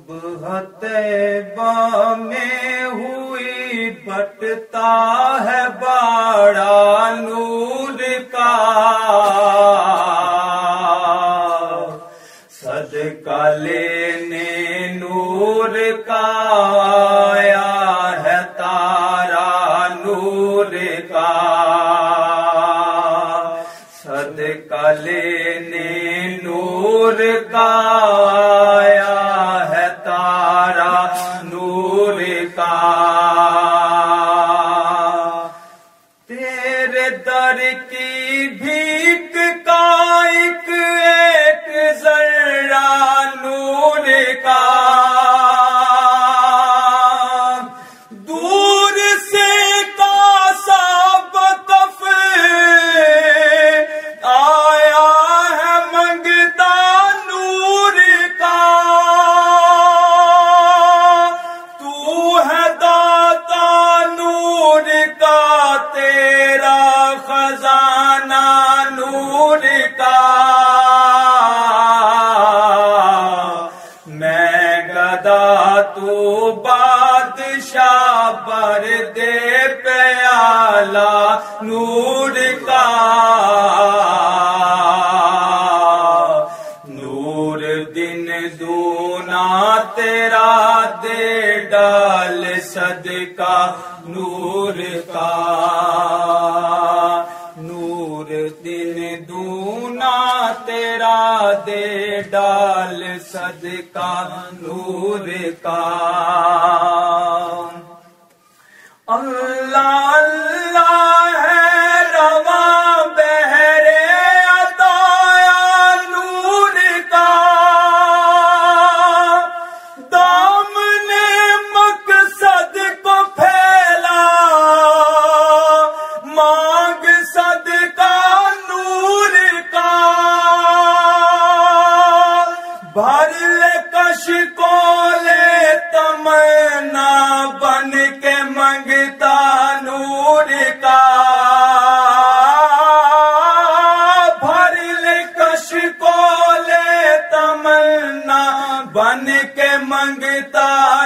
हतैबा में हुई बटता है बाड़ा नूर का। सदका लेने नूर का, आया है तारा नूर का। सदका लेने नूर का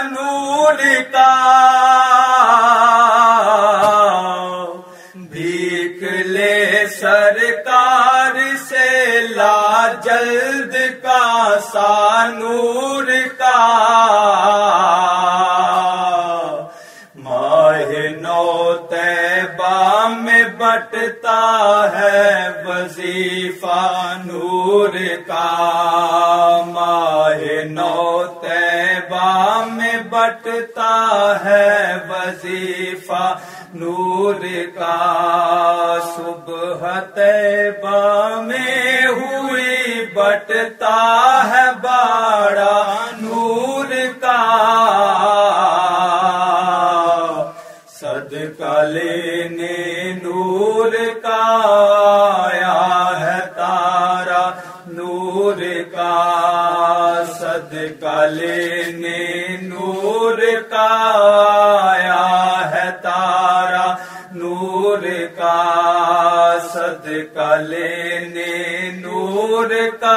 नूर का भीख ले सरकार से ला जल्द का सानूर का माह नौ तैबा में बटता है वजीफा नूर का। बटता है वजीफा नूर का। सुबह तैबा में हुई बटता है बाड़ा नूर का। सदका लेने नूर का, आया है तारा नूर का। सदका लेने सदका लेने नूर का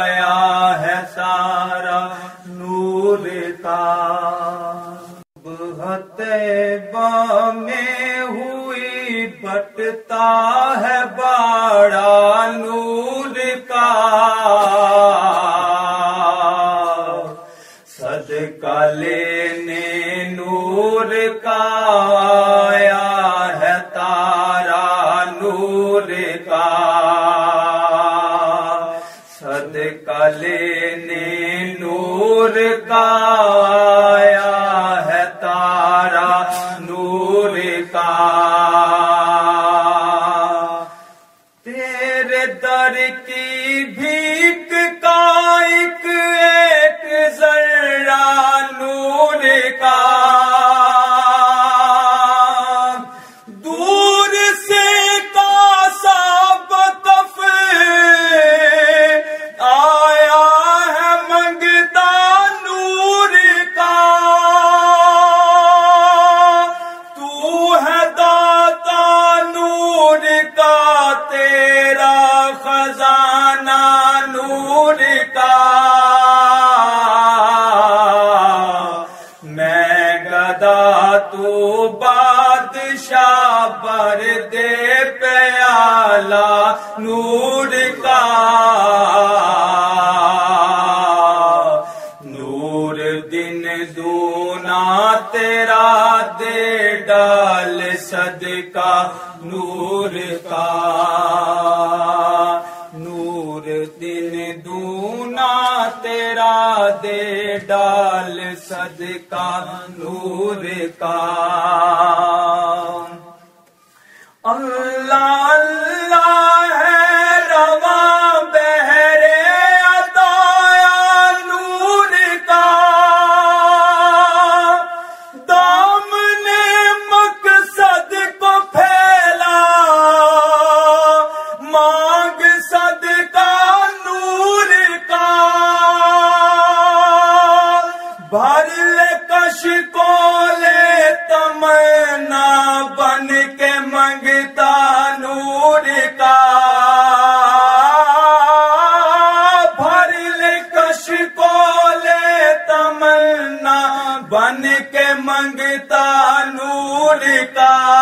आया है सारा नूर का। तैबा नूर गदा तू बादशाह पर दे प्याला नू 다 bonita.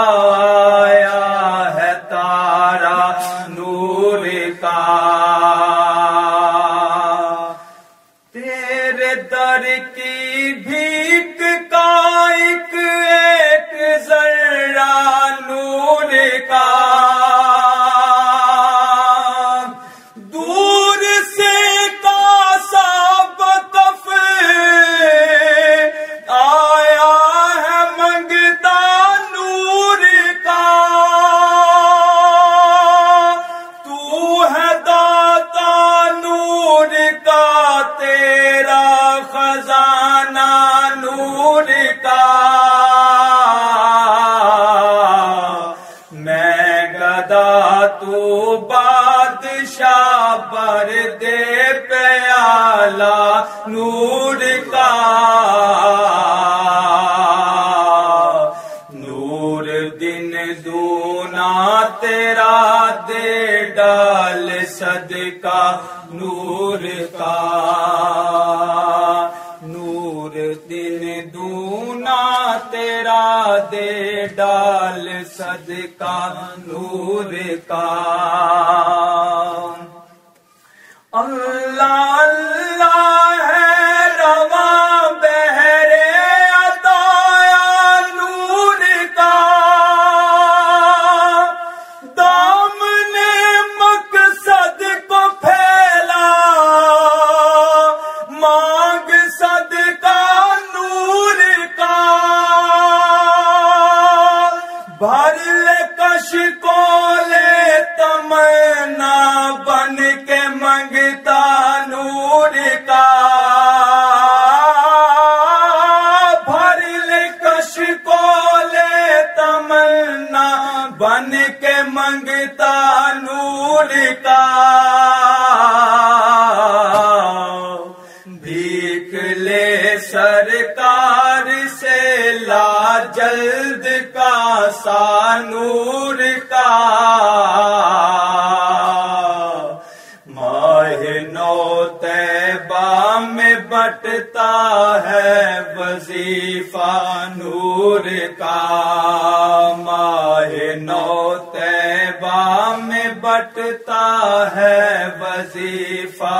का का के मंगता नूर का। भीख ले सरकार से ला जल्द का सा नूर का। बटता है वजीफा नूर का। माहे नौ तैबा में बटता है वजीफा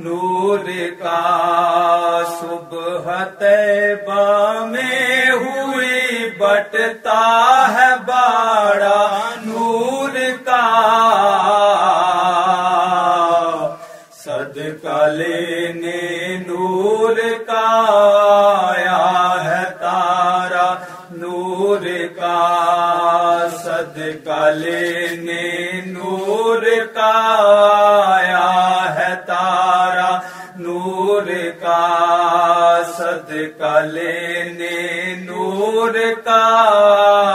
नूर का। सुबह तैबा में हुई बटता है सदका लेने नूर का आया है तारा। नूर का सदका लेने नूर का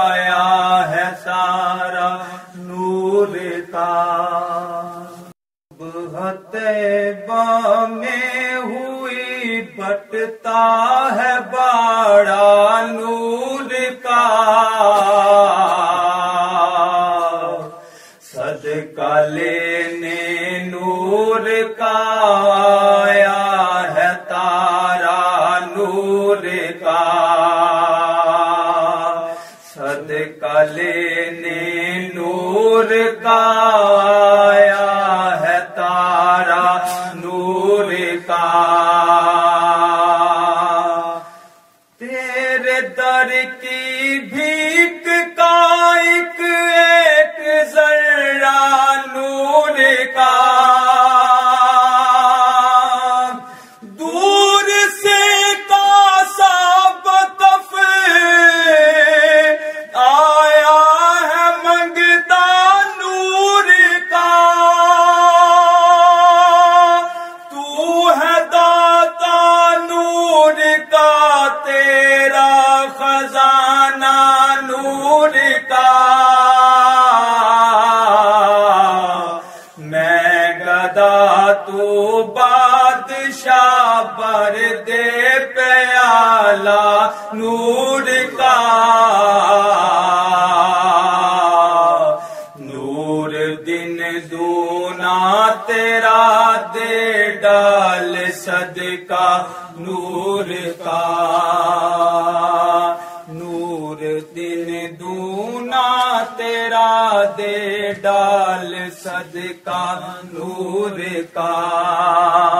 आया है सारा। नूर का तैबा में हुई बटता है बाड़ा नूर नूर तू बादशाह पर दे प्याला नूर का। नूर दिन दूना तेरा दे डाल सदका नूर का। नूर दिन दूना तेरा दे डाल सदका नूर का।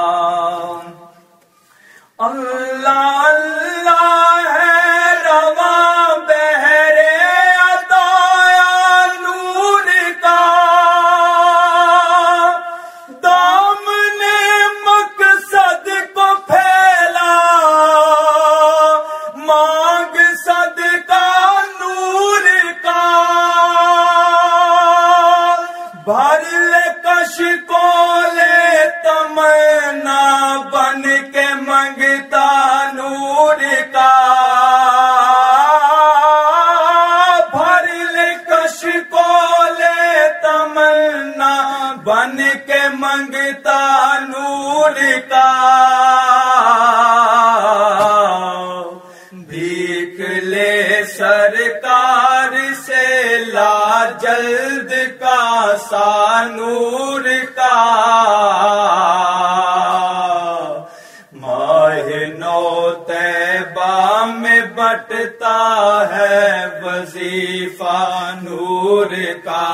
मंगता नूर का। भीख ले सरकार से ला जल्द का सानूर का। माहिनो तैबा में बटता है वजीफा नूर का।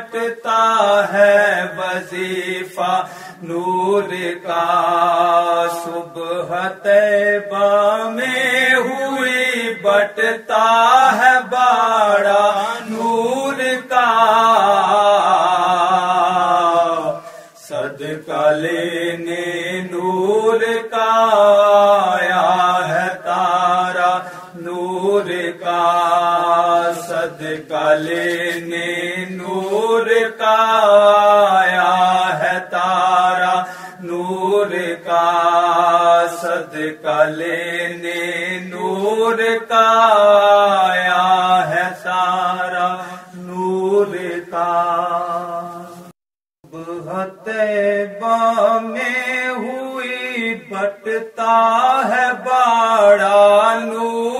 बटता है वजीफा नूर का। सुबह तैबा में हुई बटता नूर का है सारा नूर का। बहते में हुई बटता है बाड़ा नूर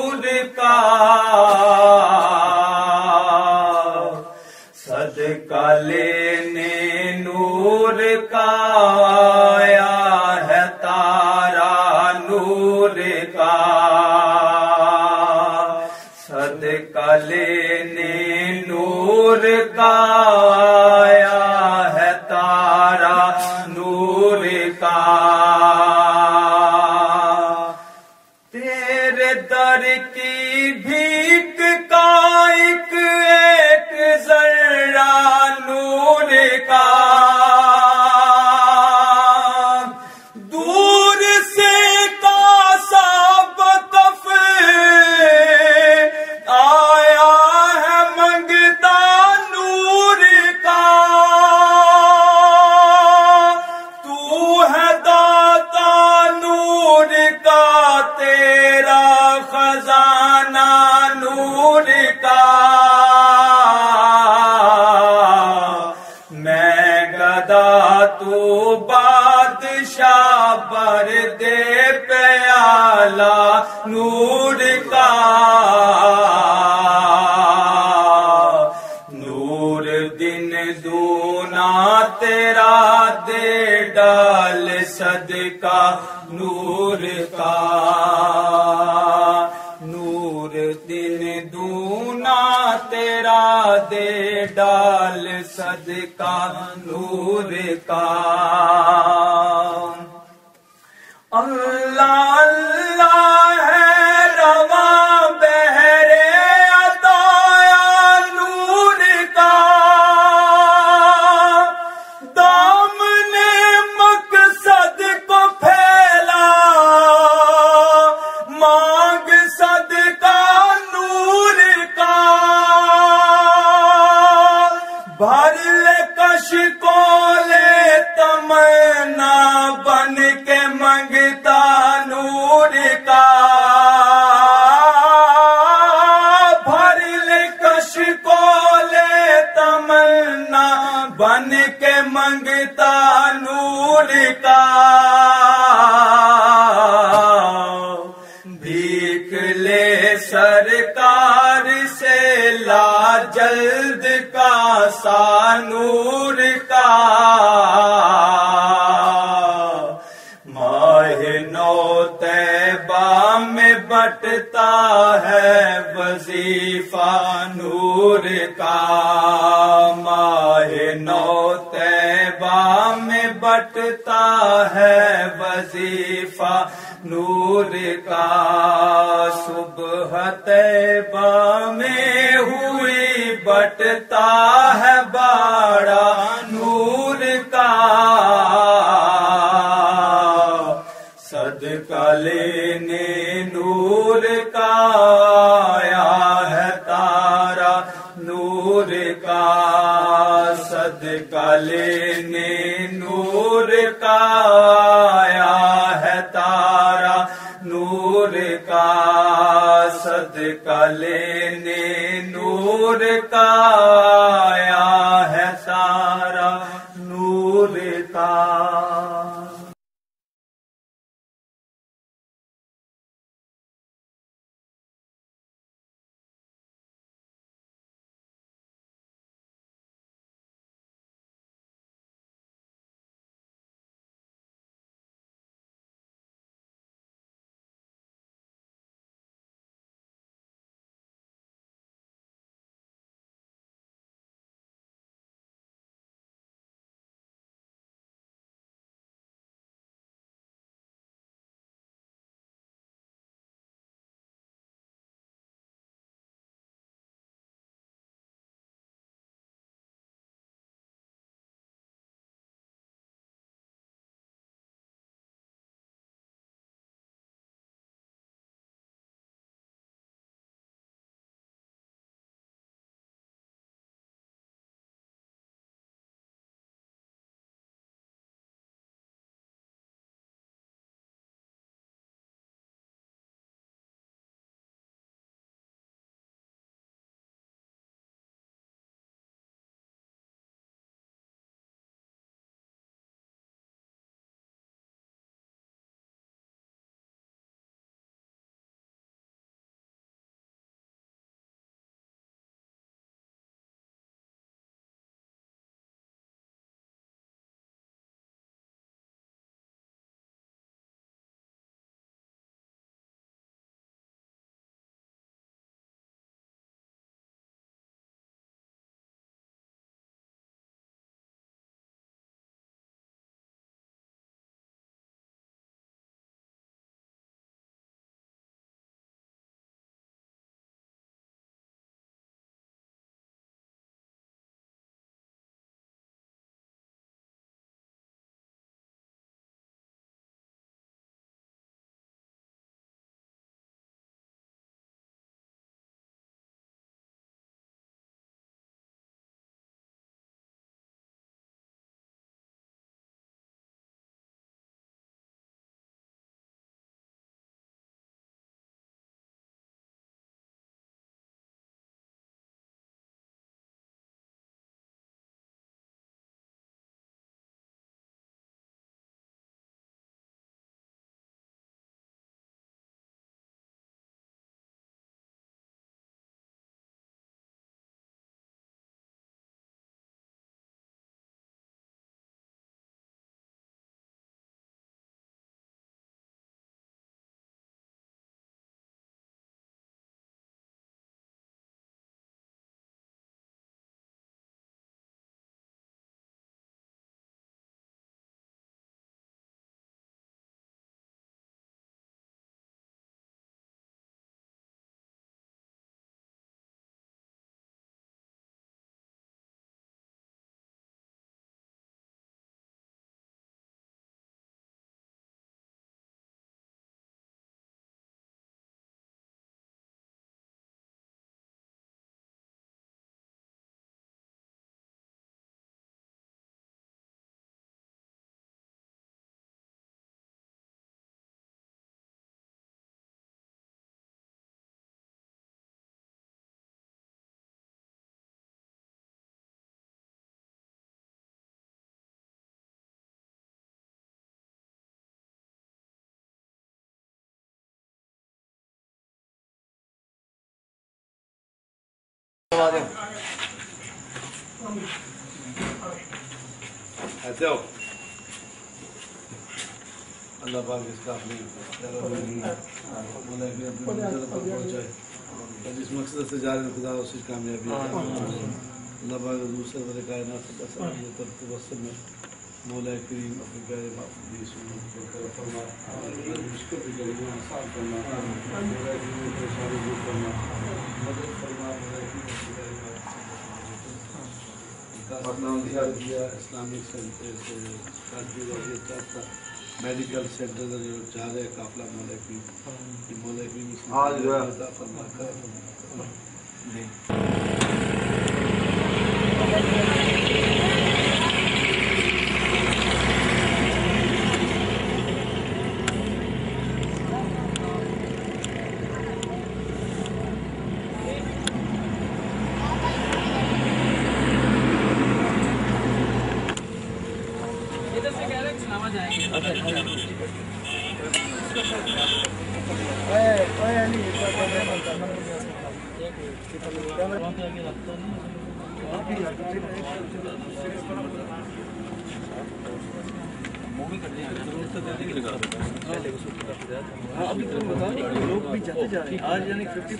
बन के मंगता नूर का। भीख ले सरकार से ला जल्द का सा नूर का। माह नौ तैबा में बटता है वजीफा नूर का। बटता है वजीफा नूर का। सुबह तैबा में हुई बटता काले लगा दो ऐसे हो। अल्लाह पाक इसका अपनी पहुँचाए। जिस मकसद से जा रहे हैं खुदा उसी कामयाबी अल्लाह पाक दूसरे वाले कायनात में मौला करीम अपने प्यारे फरमा। भी आसान करना मदद फरमा इस्लामिक सेंटर से मेडिकल सेंटर का जो जा रहे काफला मोले मौला की मौला की आज जो है।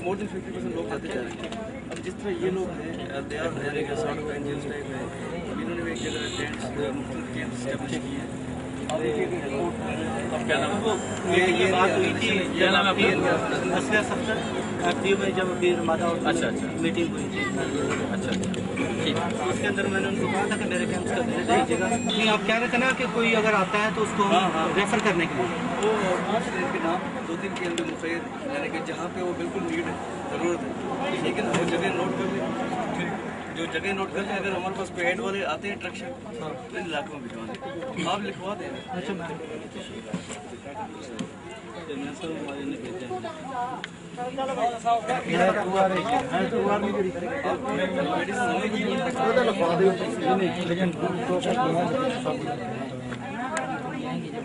मोर देन फिफ्टी परसेंट लोग जाते जा रहे हैं। अब जिस तरह ये लोग हैं they are sort of angels type है। इन्होंने भी एक जगह टेंट्स मुख्तलिफ़ स्टैब्लिश किए हैं। अब देखिए कि एयरपोर्ट अब क्या नाम ये ये बात हुई थी। क्या नाम है आपका सफ़र एफडी में जब हमारा अच्छा अच्छा। मीटिंग हुई थी। अच्छा ठीक। उसके अंदर मैंने उनको कहा था कि मेरे कैंप्स का भेज दीजिएगा नहीं आप कह रहे थे ना कि कोई अगर आता है तो उसको रेफर करने के लिए। वो पाँच दिन के नाम दो दिन के अंदर मुखैर यानी कि जहाँ पे वो बिल्कुल नीड है ज़रूरत है। लेकिन वो जगह नोट कर लें। जो जगह नोट कर लें अगर हमारे पास पेड वाले आते हैं ट्रक्शन तो इन इलाकों में भिजवा दें। आप लिखवा दें। अच्छा मैं सर हमारे ने भेजा है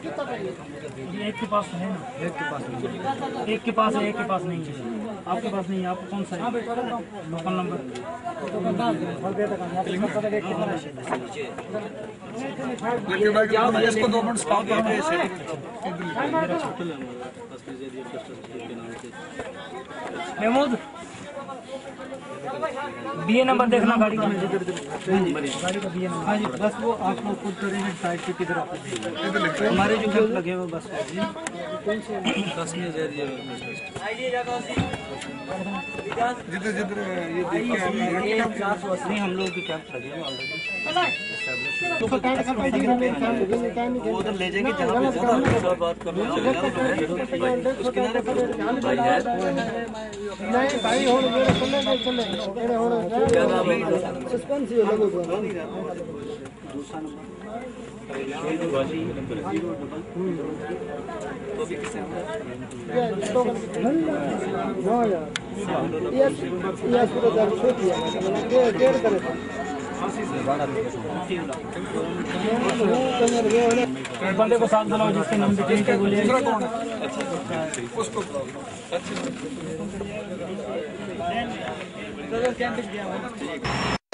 ये एक के पास है ना? एक के पास नहीं एक के पास है एक के पास नहीं है। आपके पास नहीं है आपको कौन सा है? Local number. इसको दो मिनट स्टॉप करके मेरा छुट्टी है असली जेडी इंडस्ट्रीज़ के नाम से महमूद बी नंबर देखना गाड़ी का। गाड़ी का बी नंबर हाँ जी बस वो आप लोग खुद करेंगे साइड पे किधर आप हमारे जो कैंप लगे हुए बस कौन से बस में जा रही जिधर जिधर ये के नहीं हम लोग भी कैंप लगे हुए ऑलरेडी। तो उधर ले जाएँगे डेढ़ करे बंदे को साथ बुलाओ जिसके नाम जिसके बोले उसको अच्छा।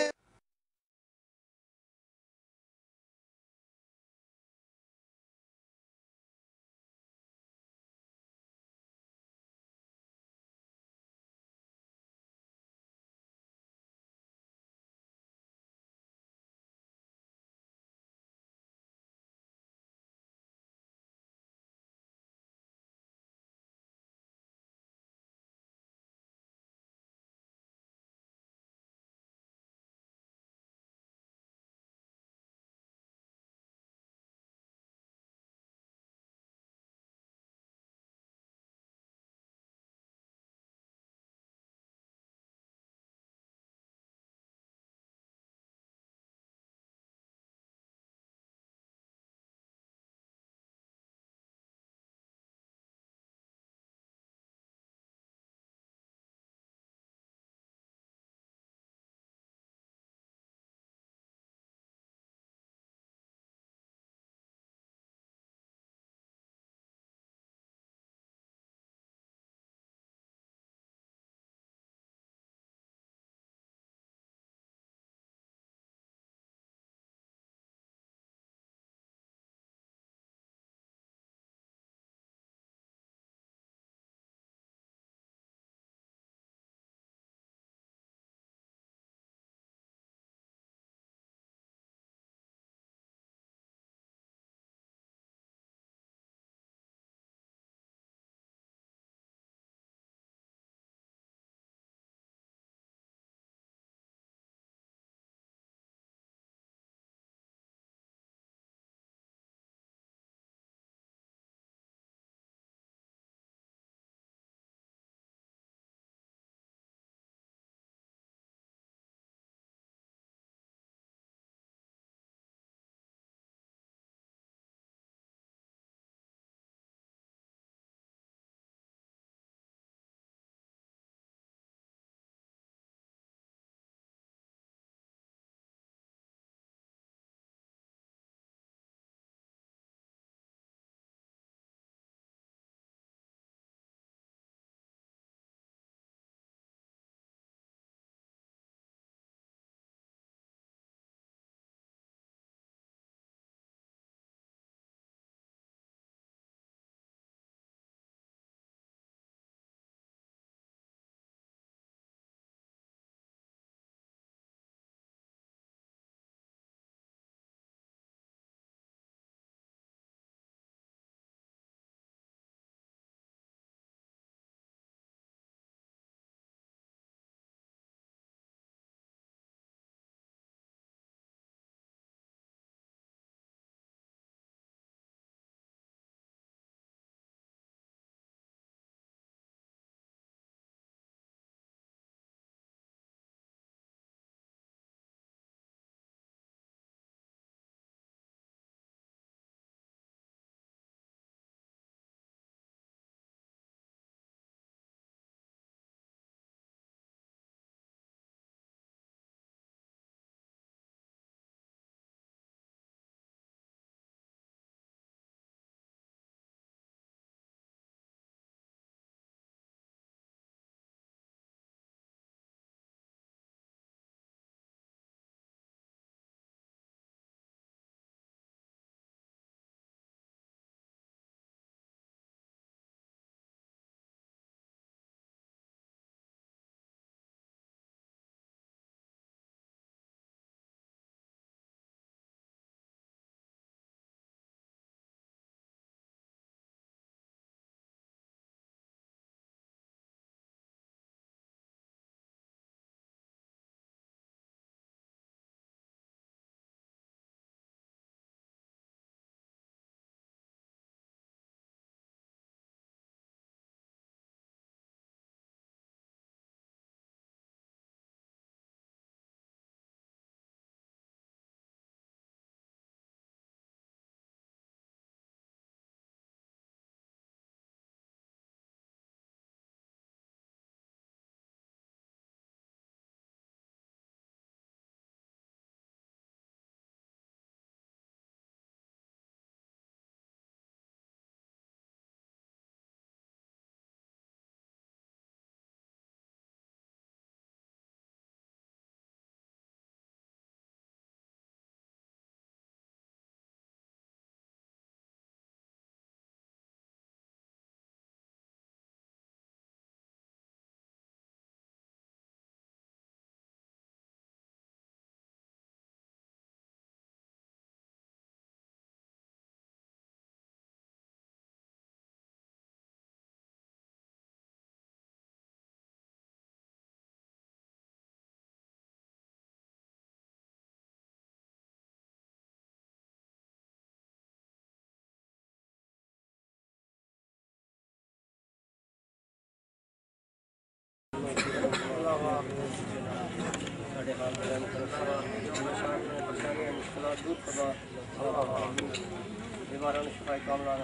परेशानी मुश्किल दूर करवा बीमारों ने शिफाई कामला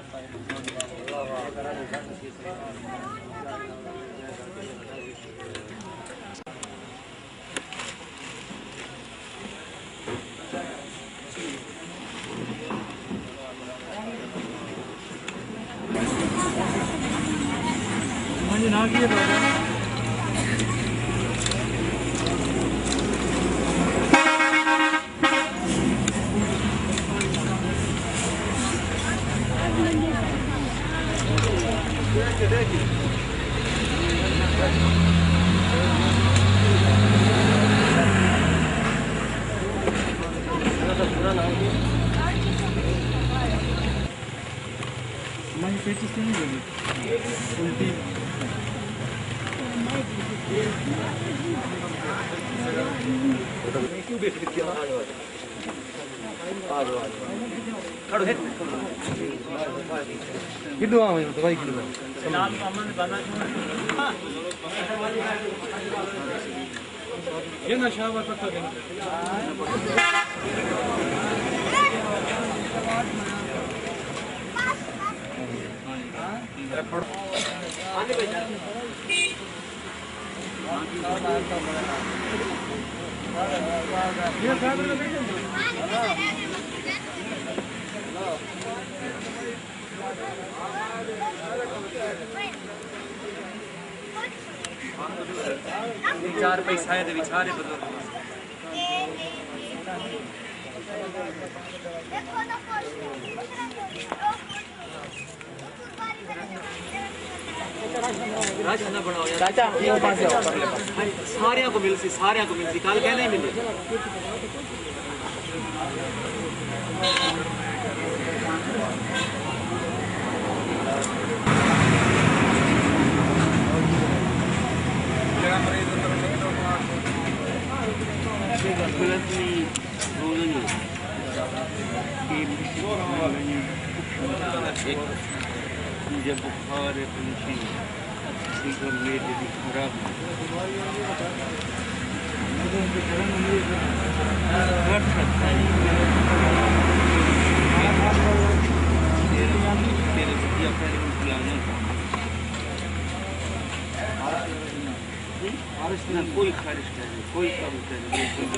मंजी ना किए तो मंजी पेचिस क्यों नहीं लगी उल्टी किलो आवे दवाई किलो ये नशा बात पता नहीं चार पैसा है विचारे बदल राजना बनाओ यार राजा सारिया को मिल सी सारिया को मिल सी कल कहने मिले जब बुखार है पंछी सीकर में यदि खराब घट सकता है तेरे बढ़िया पहले को खिलाने ना कोई खारिश करे कोई कम करे कोई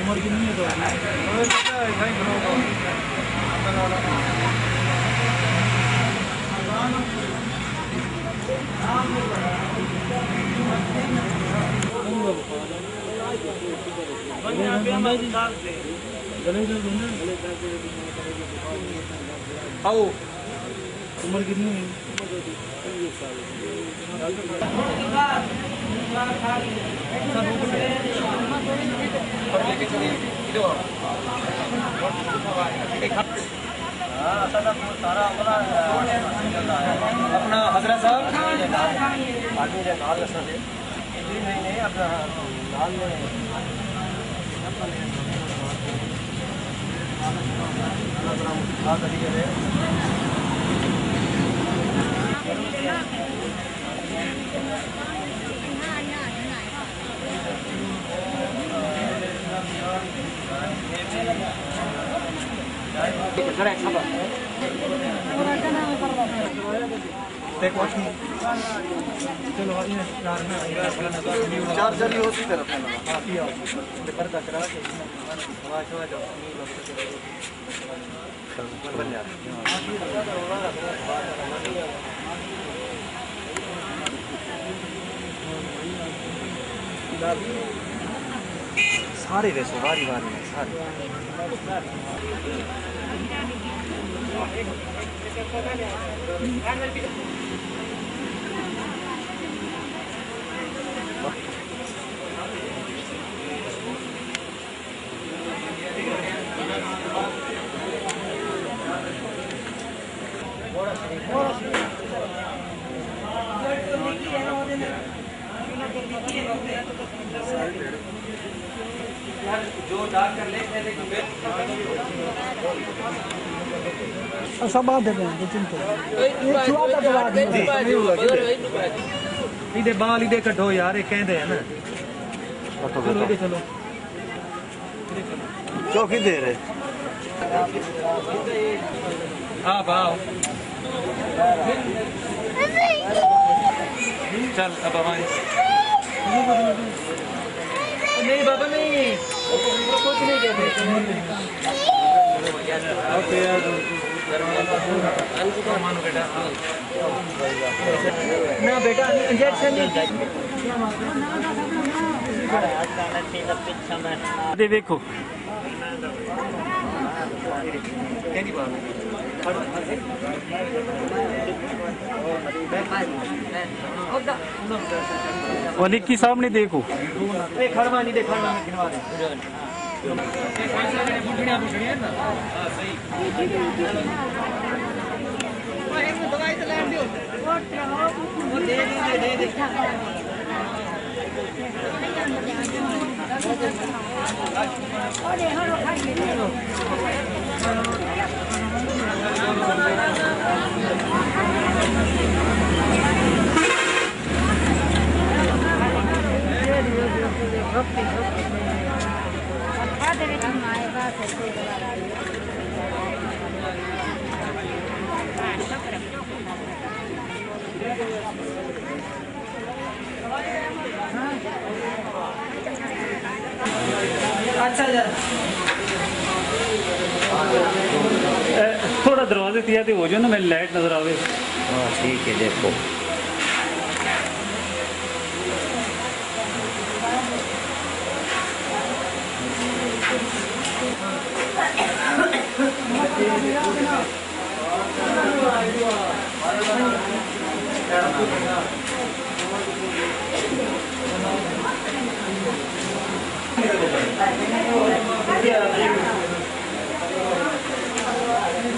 उम्र कितनी है आओ उम्र कितनी है। अपना हज़रत साहब आदमी नाल दे नहीं नहीं अपना नाल में चार जली होती तरफ़ पर्दा करा के हाँ सारे वैसे बारी बारी में सारे सब बात दे उधार कर ले सब बात है। लेकिन इधर बाल इधर कटो यार ये कहते हैं ना। चलो इधर चलो। चौकी दे रहे। आप आओ। चल अब हमारी। नहीं बाबा नहीं। ना बेटा इंजेक्शन देखो। नहीं बात वो निक्की सामने देखो। खड़वा नहीं दे खड़वा में खिलवा दे। हाँ सही थोड़ा दरवाजे से आते हो जाओ ना, मेरी लाइट नज़र आवे। हाँ ठीक है, देखो।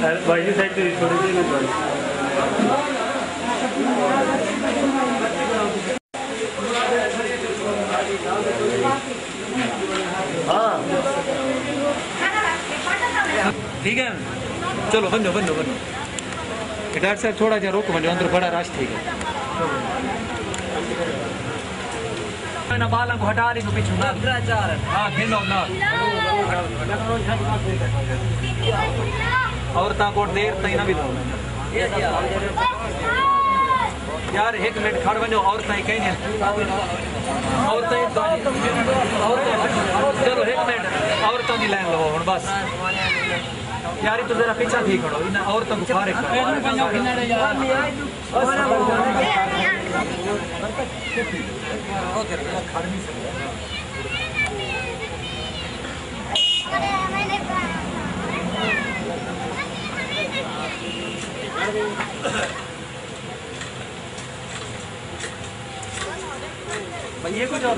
जी साइड से छोड़ ना भाई ठीक है चलो बनो बनो बनो डॉक्टर साहब थोड़ा जा रोक वञो अंदर बड़ा रश थी गया ना बालों को हटा रही पीछे ना भ्रष्टाचार हाँ खेलो ना औरतां को देर ताईं न विधो यार, एक मिनट खड़ वञो औरतां कहीं औरतां ई चलो, एक मिनट। औरतों की लाइन लो हुन बस। यारी तू जरा पीछा थी खड़ो इन औरतों को फारिग करो भाई ये कुछ और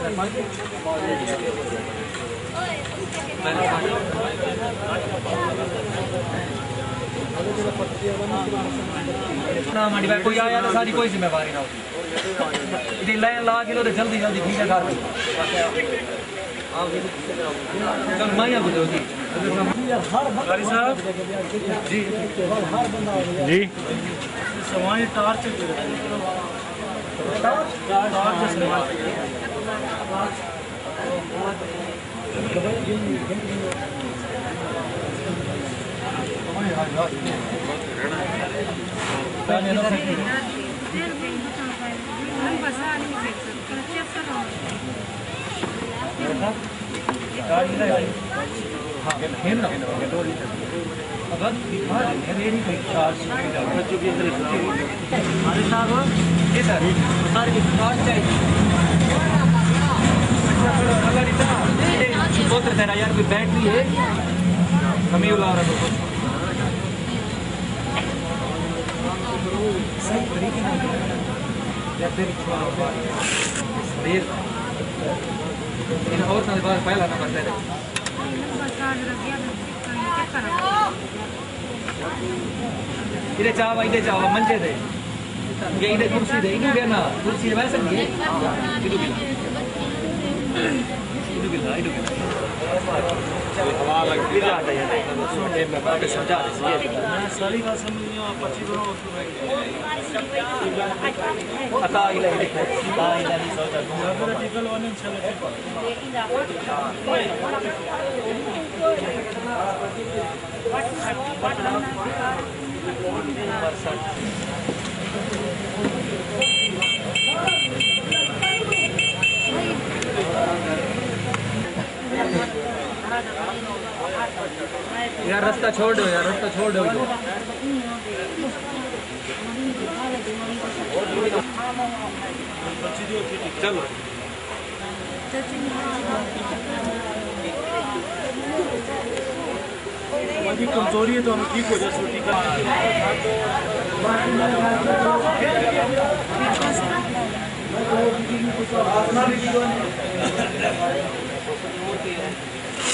मंडी भाई, कोई आया तो सारी कोई जिम्मेवारी ना होती। लाइन ला के तो जल्दी जल्दी ठीक है मैं। साहब? जी। जी। सवाई टार्च टार्च बैटरी है कमी उला रहा सही तरीके या फिर और पहला नंबर दे दे इधर चाव इधर चाव मंचे दे ये इधर कुर्सी दे इधर बेना कुर्सी है वैसे नहीं है इधर गिला इधर गिला इधर गिला हवा लग इधर आ जाइए सोने में बात समझा रही है सारी बात समझ नहीं आप पच्ची अता इला अता इला नहीं सोचा टिकल वाले चले यार रास्ता छोड़ दो यार रास्ता छोड़ दो चलो। हमारी कमज़ोरी है तो हम ठीक हो जाए छोटी का।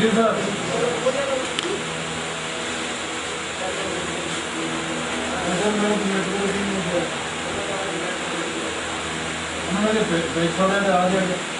जी सर उन्होंने पैसा आ जाएगा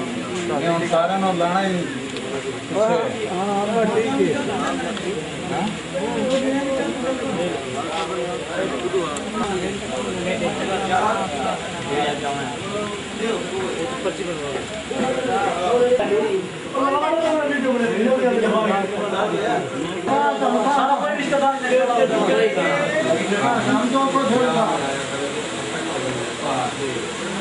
ये हम सारे नो लाना ही ਕਿਹੜੇ ਬਣਾ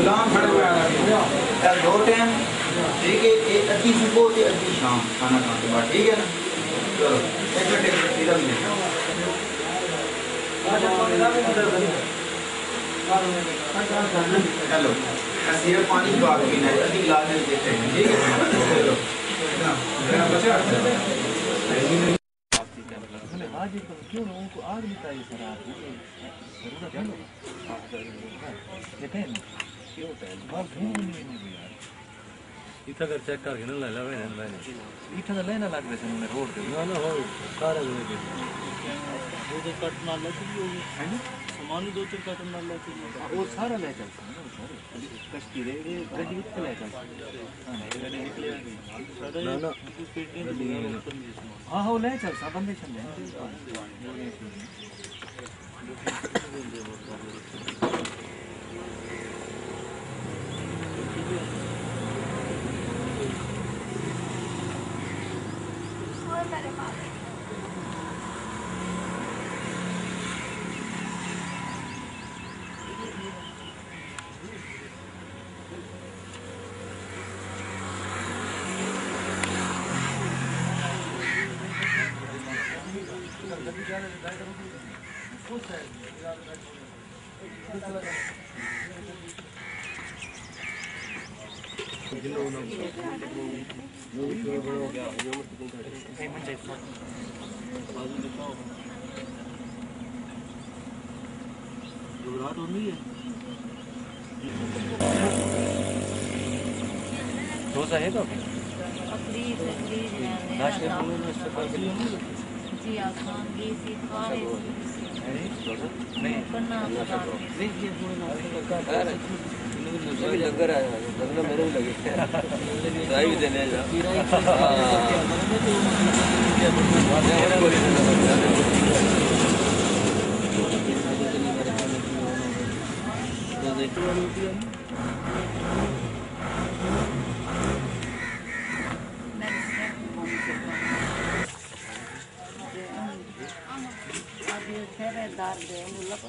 गुलाम खड़े हुए आ दो टाइम ठीक है ये अद्धी सुबह ते अद्धी शाम, खाना खाने के बाद। ठीक है ना? चलो, एक मिनट एक मिनट, इधर मिले चलो सिर्फ़ पानी की बात पीना है। अद्धी गिलास में देते हैं। ठीक है? चलो। आज एक क्यों लोगों को आग निकाली सर आप ज़रूरत है। इतना कर चेक करके ना ले लेवे ना। मैंने इतना तो लेना लग रहे थे रोड पे. ना ना हो सारे दिन के वो जो कट ना लग रही होगी है ना सामान दो चार कट ना लग रही वो सारा ले चल हैं सारे. कश्ती रे रे गड्डी कितने ले चल हाँ ना ना. हाँ हाँ ले चल सा बंदे चल ले घबराहट हो रही है रोजा है तो? प्लीज़ नाश्ते में नाश्ते कर जी आसान भी सी नहीं करना लग रहा है? लगना मेरे भी लगे। राई भी देने जा ਅਭੀ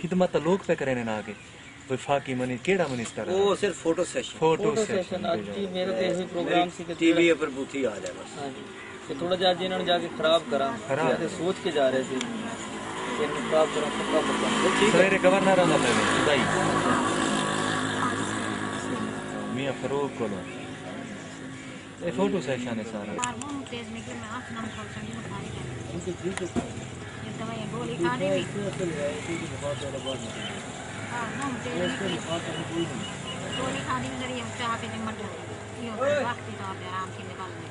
खिदमत तो लोग पे करें ना आगे वफाकी मनी केड़ा मनी मिनिस्टर वो सिर्फ़ फ़ोटो सेशन। Photo session. आज की मेरे तो ते ही प्रोग्राम सी के टीवी पर बूथी आ जाए बस। हाँ थोड़ा जा जिन्होंने जाके खराब करा खराब। तो सोच के जा रहे थे। सवेरे गवर्नर आला मेरे दुबई मियाँ फरूक को ये फ़ोटो सेशन है सारा। तेज निकले मैं आँख नाम खोल सकती हूँ खाने के ये दवाई गोली खा रही थी हाँ नाम तेज निकले गोली खा रही मेरी हम चाह पे निमट गए ये वक्त ही तो आराम से निकल गए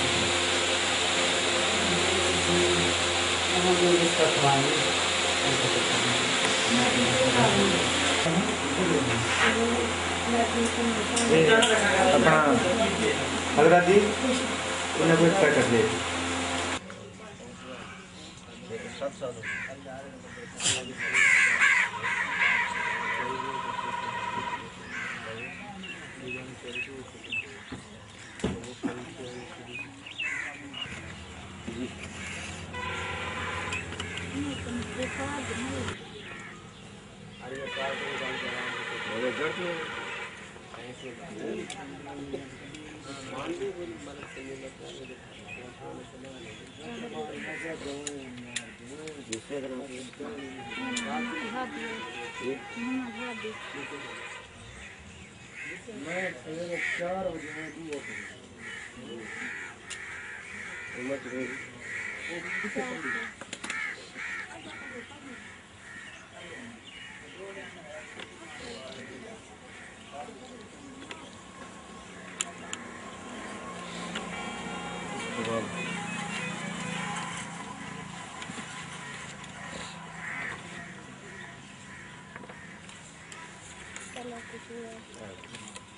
अपना हजरा जी उन्हें कुछ पैकेट दे मैं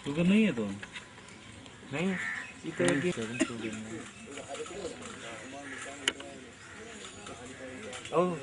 शुगर नहीं है तो नहीं ओ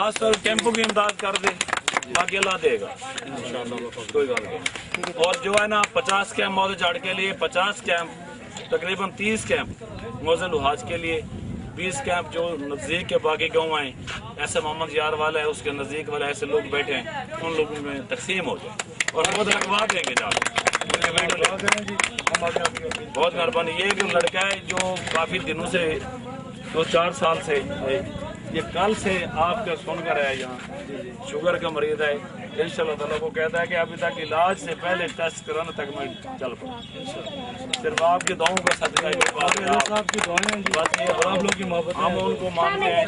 खासतौर कैंपों की इमदाद कर दे, बाकी अल्लाह देगा। कोई बात नहीं। और जो है ना, पचास कैंप मौजे झाड़ के लिए, पचास कैंप, तकरीबन तीस कैंप मौजे लुहाज के लिए, बीस कैंप जो नज़दीक के बाकी गाँव आए ऐसे मोहम्मद यार वाला है, उसके नज़दीक वाले ऐसे लोग बैठे हैं, उन लोगों में तकसीम हो जाए। और खुद लगवा देंगे बहुत मेहरबानी। ये जो लड़का है जो काफ़ी दिनों से, दो चार साल से ये कल से आपका सुनकर है यहाँ। शुगर का मरीज़ है। इंशाल्लाह ताला वो कहता है कि अभी तक इलाज से पहले टेस्ट कराने तक मैं चल पाऊँ सिर्फ़ आपके दुआओं का सदका ये बात है हैं बस ये और आप लोग की मोहब्बत हम उनको मानते हैं।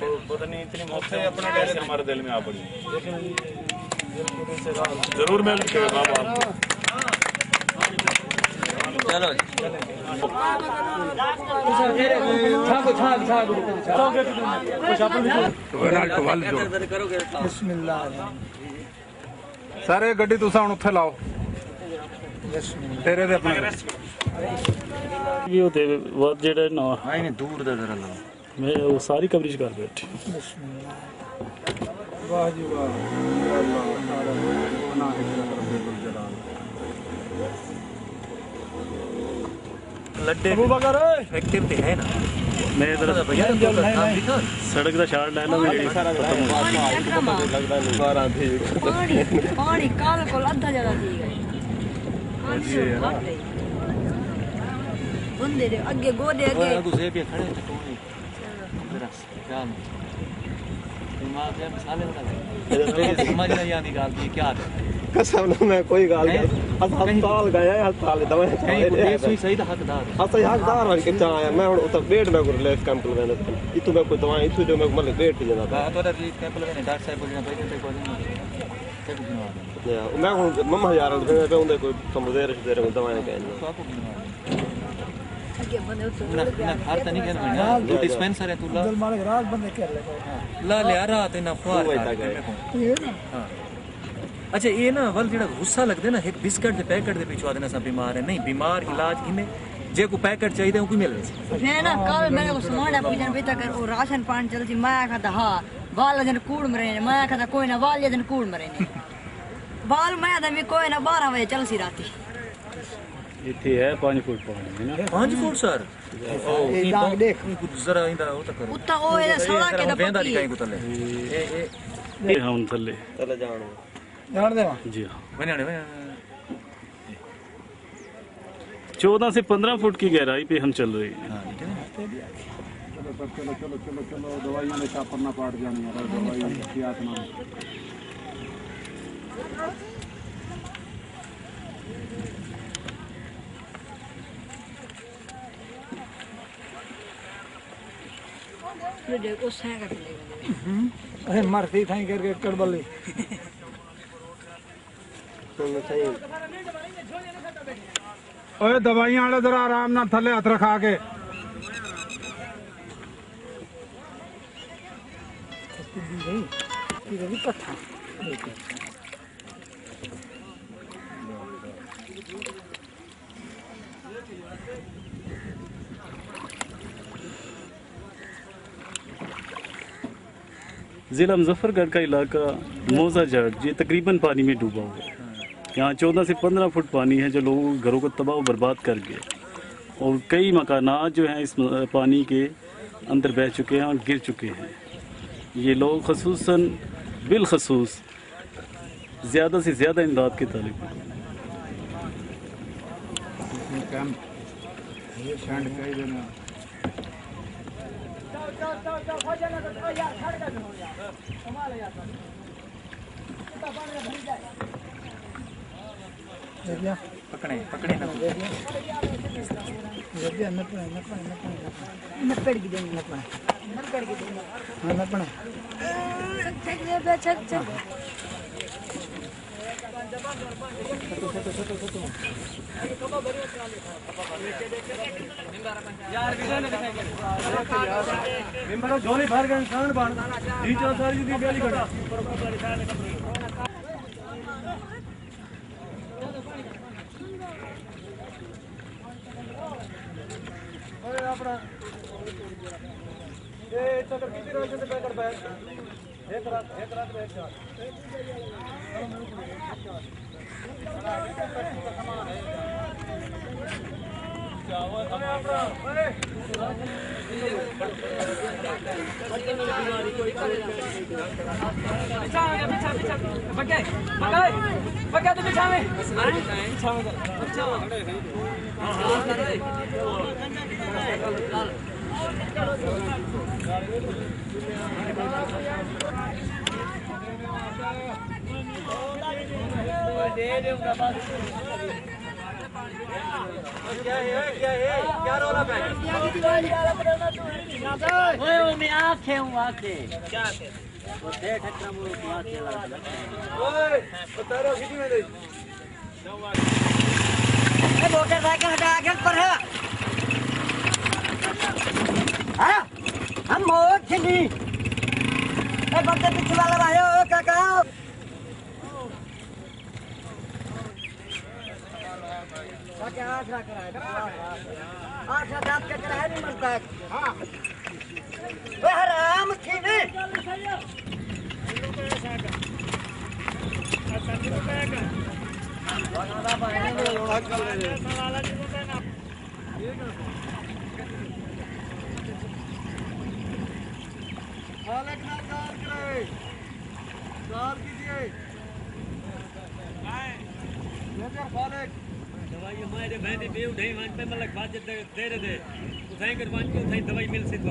तो पता नहीं इतनी मोहब्बत अपने डेरे से हमारे दिल में आ पड़ी। ज़रूर मिल के बाबा चलो ਸਾਰੇ ਗੱਡੀ ਤੁਸੀਂ ਹੁਣ ਉੱਥੇ ਲਾਓ ਤੇਰੇ ਦੇ ਆਪਣੇ ਵੀ ਉਹ ਤੇ ਬਹੁਤ ਜਿਹੜਾ ਨਾ ਨਹੀਂ ਨਹੀਂ ਦੂਰ ਦਾ ਜ਼ਰਾ ਲਾ ਮੈਂ ਉਹ ਸਾਰੀ ਕਵਰੇਜ ਕਰ ਬੈਠੀ ਵਾਹ ਜੀ ਵਾਹ ਯਾ ਅੱਲਾਹ ਤਾਲਾ ਬਣਾ ਲੱਡੇ ਇਫੈਕਟਿਵ ਤੇ ਹੈ ਨਾ ਮੇਰੇ ਤਰ੍ਹਾਂ ਦਾ ਭਈਆ ਸੜਕ ਦਾ ਸ਼ਾਰਟ ਲੈਣਾ ਵੀ ਜਿਹੜੀ ਸਾਰਾ ਲੱਗਦਾ ਨਹੀਂ 12 ਠੀਕ ਪਾਣੀ ਪਾਣੀ ਕਾਲ ਕੋਲ ਅੱਧਾ ਜਣਾ ਠੀਕ ਹੈ ਜੀ ਯਾਰ ਬੰਦੇ ਦੇ ਅੱਗੇ ਗੋਡੇ ਅੱਗੇ ਤੁਸੀਂ ਵੀ ਖੜੇ ਕੋਈ ਜਰਾ ਧਿਆਨ ਦਿਮਾਗ ਦੇ ਮਸਾਲੇ ਨਾ ਲੱਗੇ ਸਮਝ ਨਹੀਂ ਆਉਂਦੀ ਗੱਲ ਦੀ ਕੀ ਹੈ कसम ना मैं कोई गाल नहीं अस्पताल गया अस्पताल दवा कहीं को देख सुई सही तो हकदार है असा हकदार वाली कितना आया मैं ਹੁਣ ਉੱਥੇ ਵੇਟ ਨਾ ਕਰ ਲੈ ਕੰਮ ਕਰ ਲੈਣਾ ਇਤੋਂ ਮੈਂ ਕੋਈ ਦਵਾਈ ਇਤੋਂ ਜੋ ਮੈਂ ਮਤਲਬ ਵੇਟ ਤੇ ਜਾਂਦਾ मैं तो रिलीज कैंप लगे डॉक्टर साहब बोलना भाई ते कोई नहीं क्या कुछ नहीं ਪਿਆ ਮੈਂ ਹੁਣ ਮੰਮਾ ਹਜ਼ਾਰਾਂ ਰੁਪਏ ਪੇ ਹੁੰਦੇ ਕੋਈ ਸਮਝਦੇ ਰਿਸ਼ਤੇ ਰੇ ਦਵਾਈਆਂ ਕਹਿੰਦੇ तो आपको बीमार ਅੱਗੇ ਬੰਦੇ ਉੱਤੇ ना ना घर तो नहीं कहना ना जो डिस्पेंसर है तू ला मालिक रात बंदे कर ले ला ले आ रहा ते ना खुआर वो इतना ये ना हाँ अच्छा ये ना वल जेड़ा गुस्सा लगदे ना एक बिस्किट दे पैकेट दे पिछवा देना सब बीमार है नहीं बीमार इलाज इने जे को पैकेट चाहिए वो मिल रहे ਮੈਂ ਨਾ ਕੱਲ ਮੇਰੇ ਕੋ ਸਮਾਨ ਪੁੱਛਣ ਵੀ ਤੱਕ ਉਹ ਰਾਸ਼ਨ ਪਾਣ ਚਲ ਸੀ ਮੈਂ ਆਖਦਾ ਹਾਂ ਵਾਲ ਜਨ ਕੂੜ ਮਰੇ ਨੇ ਮੈਂ ਆਖਦਾ ਕੋਈ ਨਾ ਵਾਲ ਜਨ ਕੂੜ ਮਰੇ ਨੇ ਵਾਲ ਮੈਂ ਤਾਂ ਵੀ ਕੋਈ ਨਾ 12 ਵਜੇ ਚਲ ਸੀ ਰਾਤੀ ਇੱਥੇ ਹੈ 5 ਫੁੱਟ ਪਾਣੀ ਹੈ ਨਾ 5 फुट सर ओ ये डांग देख कुछ जरा इंदा वो तो करो ਉੱਤਾ ਉਹ ਇਹਦਾ ਸੋਲਾ ਕੇ ਦਾ वेंदा ਪੱਕੀ दिखाई को तले ए ए ਇਹ ਹੁਣ ਥੱਲੇ ਚਲੇ ਜਾਣ हाँ। चौदह से पंद्रह फुट की गहराई पे हम चल रहे हैं। चलो चलो चलो चलो चलो दवाई जानी है मरती थी करके कड़बली। ओए दवाइयाँ वाले जरा आराम ना थले हथ रखा के। ज़िला मुजफ्फरगढ़ का इलाका मोजा जाट ये तकरीबन पानी में डूबा हुआ है। यहाँ चौदह से पंद्रह फुट पानी है जो लोगों के घरों को तबाह बर्बाद कर गया। और कई मकानात जो हैं इस पानी के अंदर बह चुके हैं और गिर चुके हैं। ये लोग खसूस बिलखसूस, ज़्यादा से ज़्यादा इमदाद के तालब कैंप ये सेंड कई देना देख लिया पकड़े पकड़े ना देख लिया न पड़े न पड़े न पड़े न पेड़ की देंगे न पड़े न पेड़ की देंगे न पड़े चल दे बे चल चल मेरा झोली भर गए इंसान बन नीचे सारी दी बेली कटा ओए वो मैं आँखें हूँ आँखें क्या वो दे ठक्कर मुझे को लगा ओए, बता रहा कितनी में दे मोटरसाइकिल हटा, आगे पर है हाँ हम मोट छिली ए, बंदे पीछे वाला ओ काका रहा है। आठ रख दांत का कराया नहीं मरता है। हाँ वे हराम थी नहीं मालिक ना कार करे कार कीजिए। नज़र मालिक दवाई हमारे बहने भी उठाई वन पे मतलब बात दे रहे थे दे। उठाई कर वन पे उठाई दवाई मिल से तो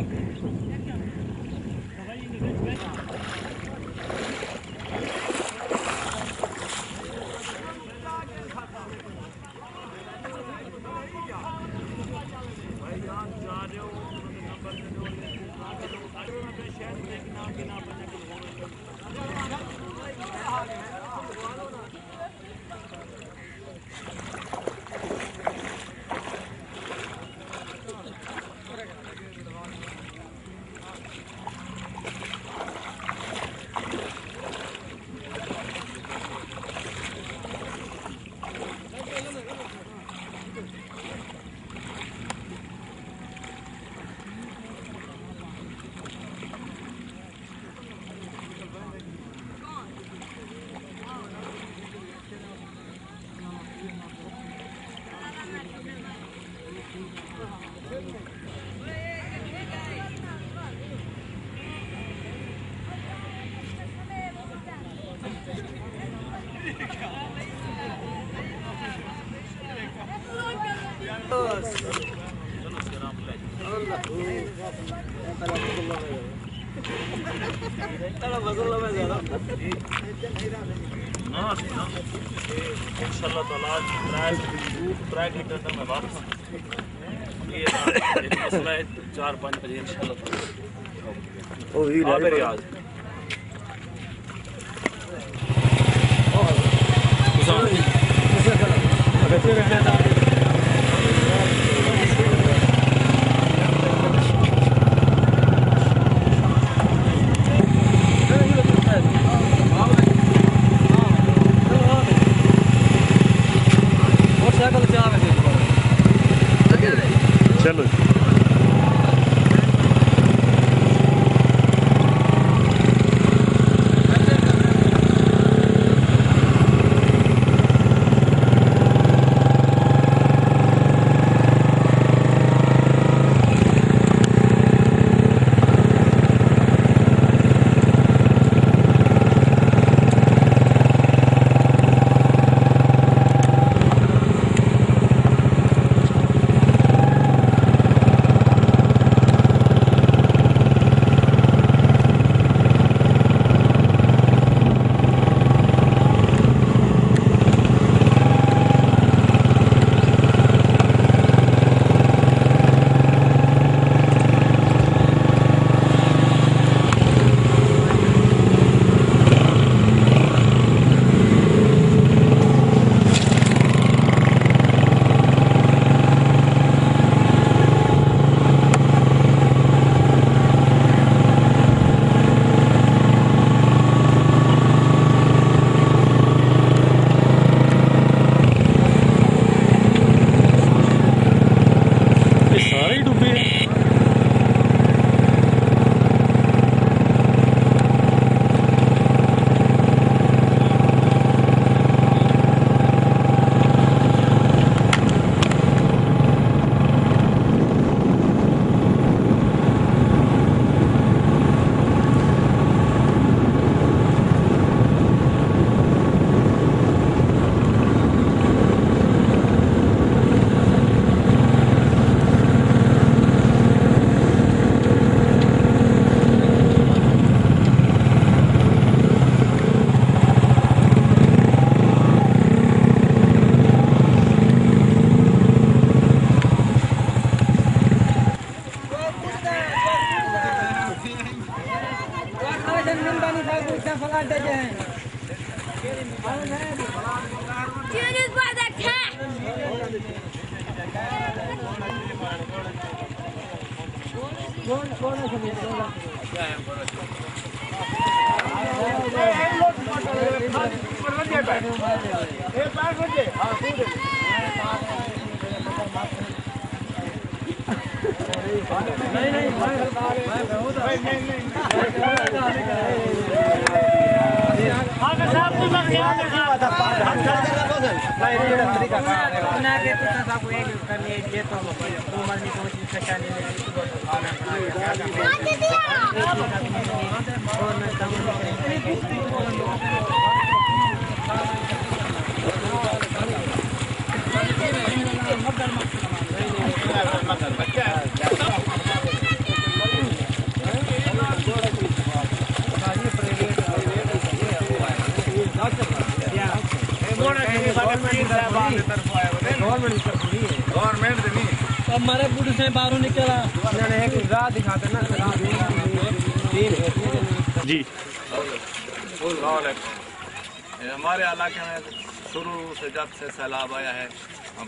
इंशाल्लाह ताला आज ट्रायल ट्रायल हीटर तक मैं वापस ये एक मसला है चार पाँच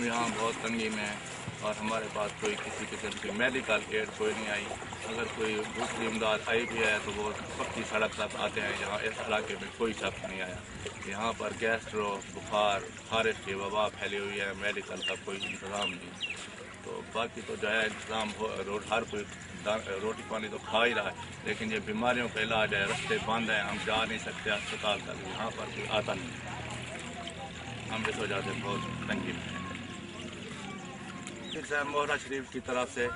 यहाँ बहुत तंगी में है और हमारे पास कोई किसी किस्म की मेडिकल एड कोई नहीं आई। अगर कोई दूसरी इमदाद आई भी है तो वो पक्की सड़क तक आते हैं यहाँ इस इलाके में कोई शख्स नहीं आया। यहाँ पर गैस्ट्रो बुखार खारिश की वबा फैली हुई है मेडिकल का कोई इंतज़ाम नहीं। तो बाकी तो जो है इंतज़ाम हो, रोड, हर कोई रोटी पानी तो खा ही रहा है, लेकिन ये बीमारियों का इलाज है, रस्ते बंद हैं, हम जा नहीं सकते अस्पताल तक। यहाँ पर कोई आता नहीं। हम इस वजह बहुत तंगी में फिर से मोहरा शरीफ की तरफ़ से।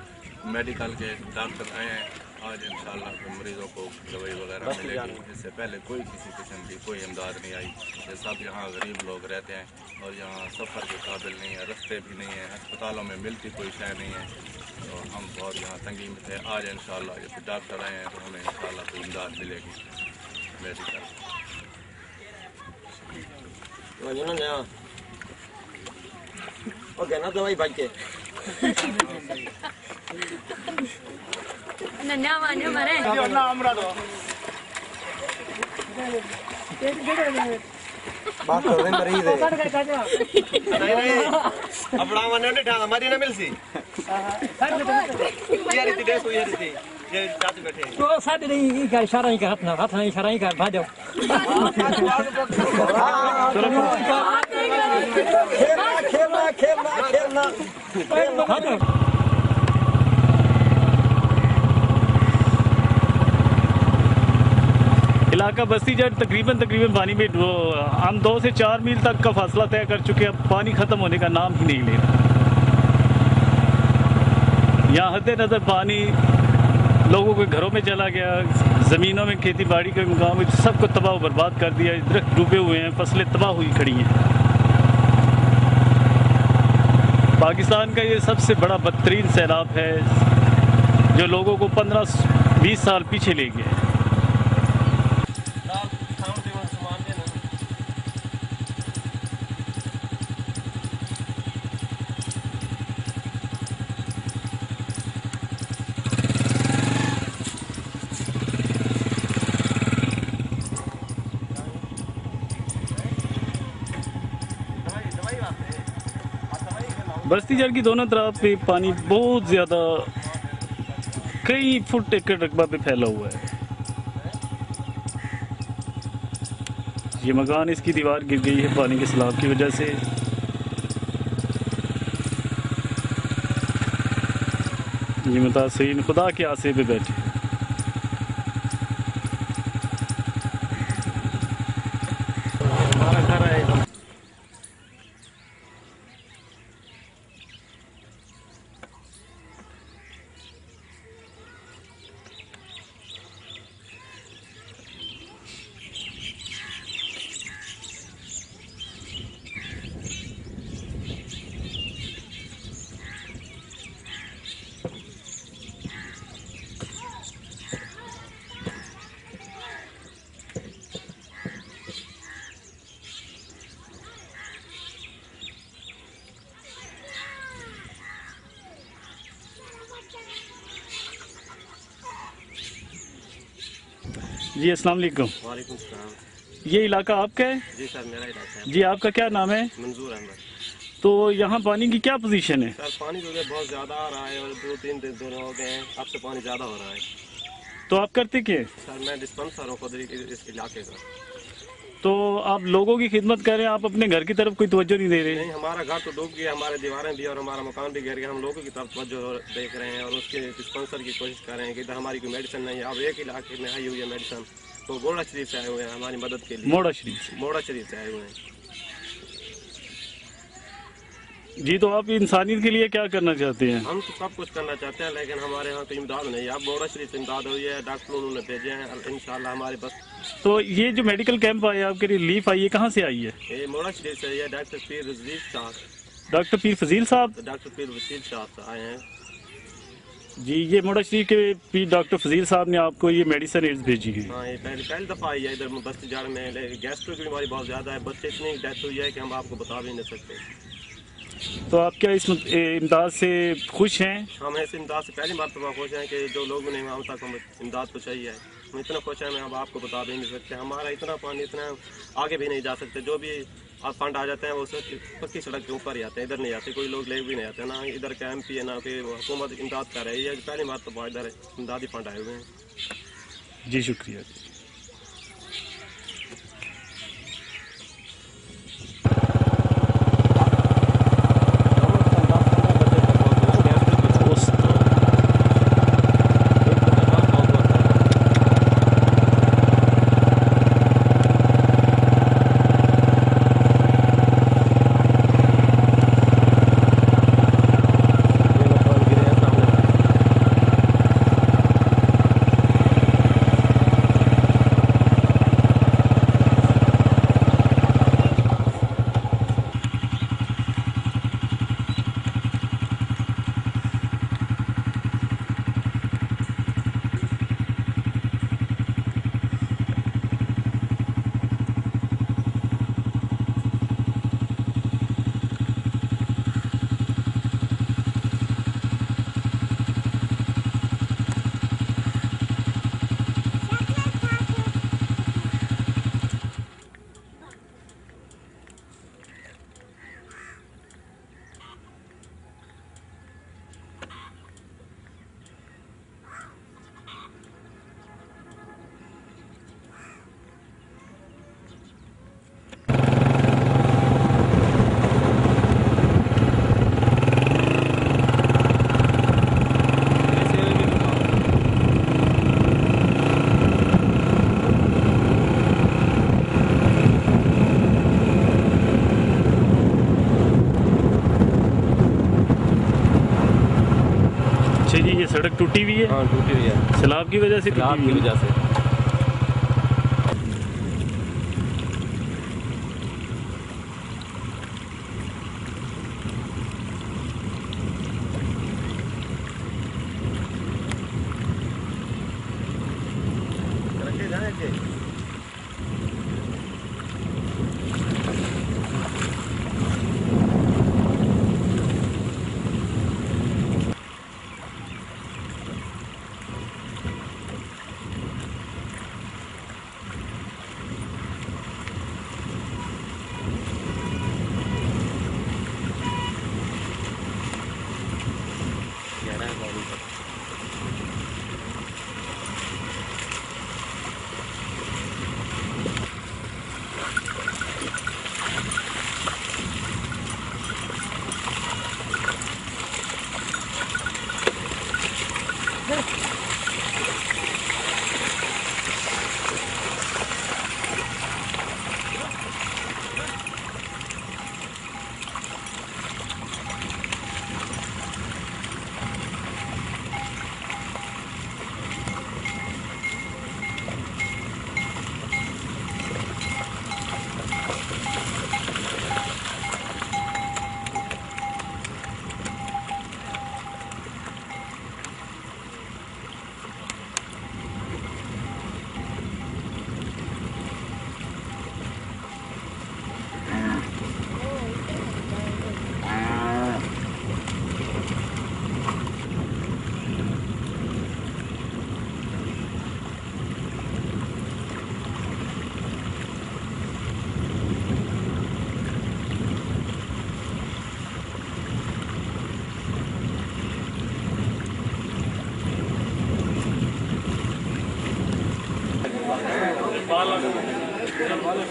मेडिकल के डॉक्टर आए हैं। आज इन मरीजों को दवाई वगैरह मिलेगी। इससे पहले कोई किसी किस्म की कोई इमदाद नहीं आई। ये सब यहाँ गरीब लोग रहते हैं और यहाँ सफ़र के काबिल नहीं है रास्ते भी नहीं हैं अस्पतालों में मिलती कोई शय नहीं है। तो हम बहुत यहाँ तंगी में थे। आज इन फिर डॉक्टर आए हैं तो हमें इंशाल्लाह कोई इमदाद मिलेगी। मेडिकल। ओके ना दवाई भाई के नन्या मरे बात कर रहे मरीज़ इलाका बस्ती जट तकरीबन तकरीबन पानी में वो, हम दो से चार मील तक का फासला तय कर चुके हैं। पानी ख़त्म होने का नाम ही नहीं ले रहा। यहाँ हद नज़र पानी लोगों के घरों में चला गया, ज़मीनों में खेती बाड़ी के गाँव में सबको तबाह बर्बाद कर दिया दरख्त डूबे हुए हैं, फ़सलें तबाह हुई खड़ी हैं। पाकिस्तान का ये सबसे बड़ा बदतरीन सैलाब है, जो लोगों को पंद्रह, बीस साल पीछे ले गया है। बस्ती जल की दोनों तरफ़ पे पानी बहुत ज़्यादा कई फुट एकड़ रकबा पे फैला हुआ है। ये मकान इसकी दीवार गिर गई है पानी के सैलाब की वजह से। ये मुतासरीन खुदा के आसे पे बैठे। जी अस्सलाम वालेकुम। वालेकुम ये इलाका आपका है? जी सर मेरा इलाका है। जी आपका क्या नाम है? मंजूर अहमद। तो यहाँ पानी की क्या पोजीशन है? सर पानी जो है बहुत ज़्यादा आ रहा है और दो तीन दिन दोनों हो गए हैं अब से पानी ज़्यादा हो रहा है। तो आप करते क्या? सर मैं डिस्पेंसर हूँ खुद इस इलाके का। तो आप लोगों की खिदमत कर रहे हैं आप अपने घर की तरफ़ कोई तवज्जो नहीं दे रहे। नहीं हमारा घर तो डूब गया हमारे दीवारें भी और हमारा मकान भी गिर गया हम लोगों की तरफ़ तवज्जो देख रहे हैं और उसके स्पॉन्सर की कोशिश कर रहे हैं कि इधर हमारी कोई मेडिसिन नहीं है। अब एक इलाके में आई हुई है मेडिसिन तो गोड़ा शरीफ से आए हुए हैं हमारी मदद के लिए। मोड़ा शरीफ मोड़ा शरीफ से आए हुए हैं। जी तो आप इंसानियत के लिए क्या करना चाहते हैं? हम तो सब कुछ करना चाहते हैं लेकिन हमारे यहाँ तो इमदाद नहीं है। अब बोरा शरीफ इमदाद हुई है डॉक्टर उन्होंने भेजे हैं इंशाल्लाह हमारे बस तो ये जो मेडिकल कैंप आया आपके रिलीफ आई है कहाँ से आई है? ये मोड़ा शरीफ से आई है डॉक्टर पीर रजीज शाह डॉक्टर पीर फजील साहब? डॉक्टर पीर वसील शाह से आए हैं। जी ये मोड़ा शरीफ के पी डॉक्टर फजील साहब ने आपको ये मेडिसिन एड्स भेजी है। हाँ ये पहली पहली दफ़ा आई है इधर बस्ती जाड़ में गैस्ट्रो की बीमारी बहुत ज़्यादा है बच्चे इतनी डेथ हुई है कि हम आपको बता भी नहीं सकते। तो आप क्या इस इमदाद से खुश हैं? हम ऐसे इमदाद से पहली मरतबा खुश हैं कि जो लोग नहीं हम तक हम इमदाद तो चाहिए हम इतना खुश हैं मैं हम आपको बता भी नहीं सकते। हमारा इतना पानी इतना आगे भी नहीं जा सकते। जो भी आप फंड आ जाते हैं वो पक्की सड़क के ऊपर ही आते हैं इधर नहीं आते कोई लोग ले भी नहीं आते ना इधर का एम पी है ना कि हुकूमत इमदाद कर रही है। पहली मरतबा इधर इमदादी फंड आए हुए हैं। जी शुक्रिया। सड़क टूटी हुई है। हाँ टूटी हुई है। सैलाब की वजह से सैलाब टूटी की हुई है। वजह से।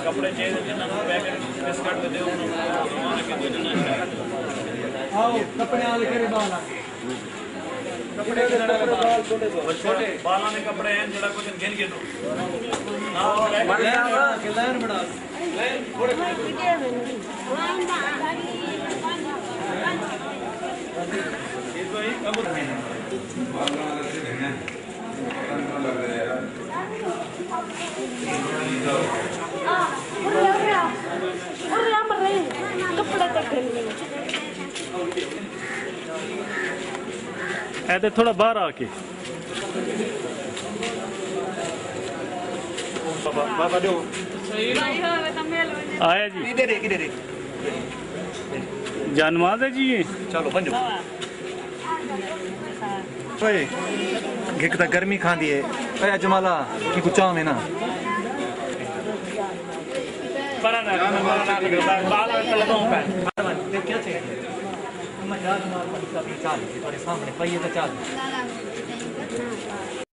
कपड़े चेंज जिन्हें पैकेट बिस्कट दे दो उन्होंने के दो जिन्हें आओ कपड़े वाले करे बाल कपड़े के लड़े बाल छोटे छोटे बालों में कपड़े हैं जड़ा कुछ गिन के दो। ना लाइन बना ऐ ते थोड़ा बाहर आके आया जी किधर है जानमाज है जी ये चलो घिक त गर्मी खांदी है अजमाला की कुछ में ना बड़ा ना बाल तलदों पे क्या चाहिए मैं जा मार पास कभी चाल तुम्हारे सामने पहिए तो चाल